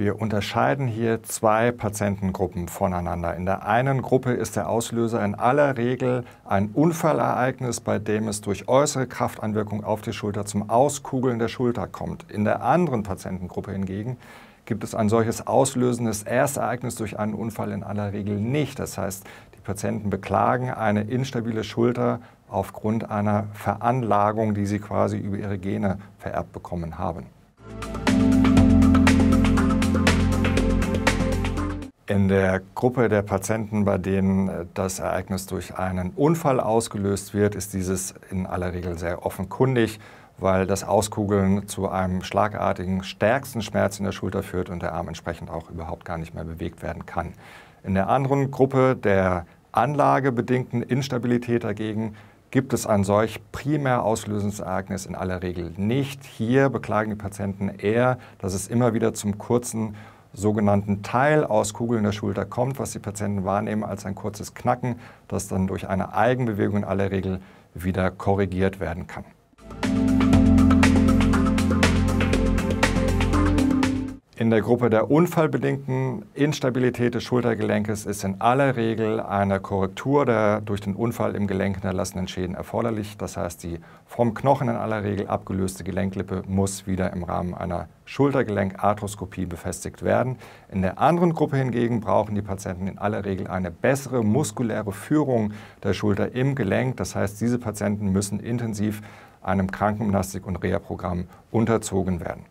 Wir unterscheiden hier zwei Patientengruppen voneinander. In der einen Gruppe ist der Auslöser in aller Regel ein Unfallereignis, bei dem es durch äußere Krafteinwirkung auf die Schulter zum Auskugeln der Schulter kommt. In der anderen Patientengruppe hingegen gibt es ein solches auslösendes Erstereignis durch einen Unfall in aller Regel nicht. Das heißt, die Patienten beklagen eine instabile Schulter aufgrund einer Veranlagung, die sie quasi über ihre Gene vererbt bekommen haben. In der Gruppe der Patienten, bei denen äh, das Ereignis durch einen Unfall ausgelöst wird, ist dieses in aller Regel sehr offenkundig, weil das Auskugeln zu einem schlagartigen, stärksten Schmerz in der Schulter führt und der Arm entsprechend auch überhaupt gar nicht mehr bewegt werden kann. In der anderen Gruppe der anlagebedingten Instabilität dagegen gibt es ein solch primär auslösendes Ereignis in aller Regel nicht. Hier beklagen die Patienten eher, dass es immer wieder zum kurzen sogenannten Teilauskugeln der Schulter kommt, was die Patienten wahrnehmen als ein kurzes Knacken, das dann durch eine Eigenbewegung in aller Regel wieder korrigiert werden kann. In der Gruppe der unfallbedingten Instabilität des Schultergelenkes ist in aller Regel eine Korrektur der durch den Unfall im Gelenk hinterlassenen Schäden erforderlich. Das heißt, die vom Knochen in aller Regel abgelöste Gelenklippe muss wieder im Rahmen einer Schultergelenkarthroskopie befestigt werden. In der anderen Gruppe hingegen brauchen die Patienten in aller Regel eine bessere muskuläre Führung der Schulter im Gelenk. Das heißt, diese Patienten müssen intensiv einem Krankengymnastik- und Reha-Programm unterzogen werden.